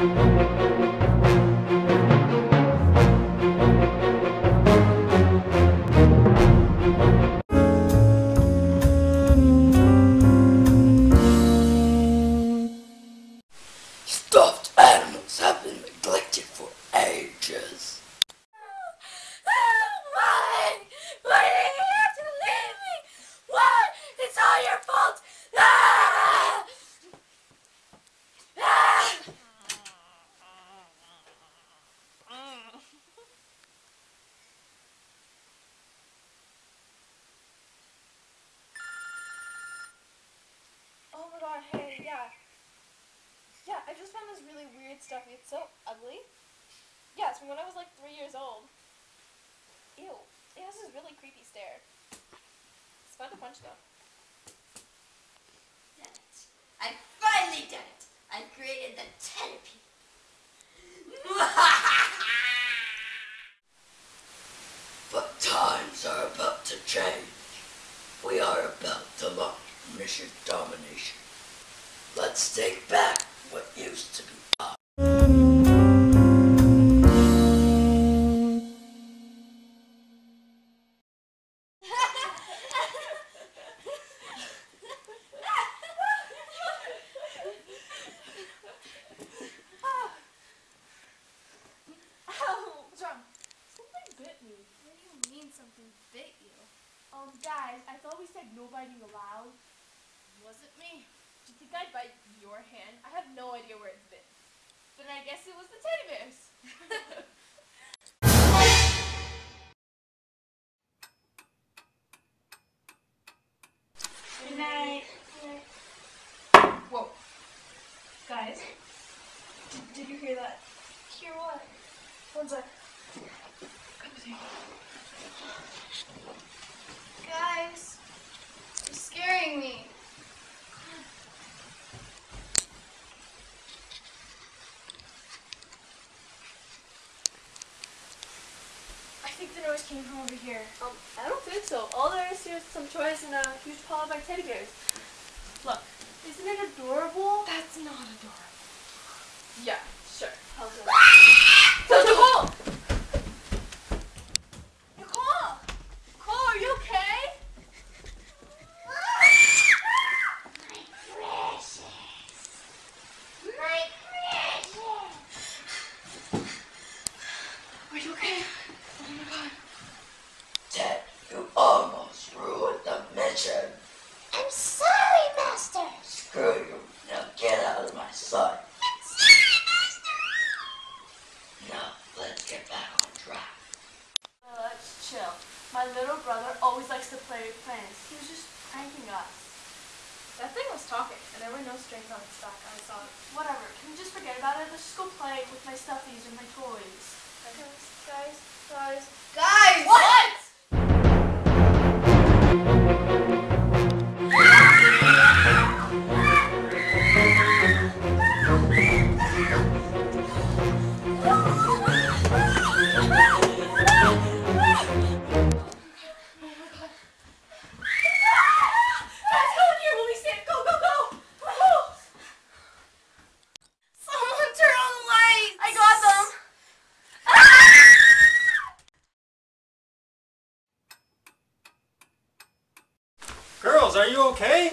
Stuffed yeah. Yeah, I just found this really weird stuff. It's so ugly. Yeah, it's from when I was like three years old. Ew. It has this really creepy stare. It's fun to punch though. I finally done it. I created the centipede. But times are about to change. We are about to launch mission domination. Let's take back what used to be ours. Ow! What's wrong? Something bit me. What do you mean something bit you? Um, guys, I thought we said no biting allowed. Was it me? Do you think I'd bite your hand? I have no idea where it's been. But I guess it was the teddy bears. Good night. Whoa. Guys, did, did you hear that? Hear what? One sec. Come with me. Guys, you're scaring me. I noise came from over here. Um, I don't think so. All there is here is some toys and a huge pile of my teddy bears. Look, isn't it adorable? That's not adorable. Yeah, sure. How's it? So Nicole! Nicole! Nicole, are you okay? Are you okay? Oh my god. Ted, you almost ruined the mission. I'm sorry, Master. Screw you. Now get out of my sight. Now let's get back on track. Let's chill. My little brother always likes to play with plans. He was just pranking us. That thing was talking, and there were no strings on its back. I saw it. Whatever. Can we just forget about it? Let's just go play with my stuffies and my toys. Guys, guys, Guys! What? Girls, are you okay?